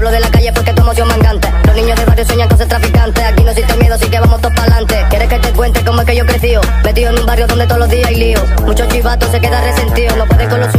hablo de la calle porque tu emoción mangante. Los niños de barrio sueñan con ser traficantes. Aquí no existe miedo, así que vamos todos para adelante. ¿Quieres que te cuente cómo es que yo crecí? Metido en un barrio donde todos los días hay lío. Muchos chivatos se quedan resentidos. No pueden con lo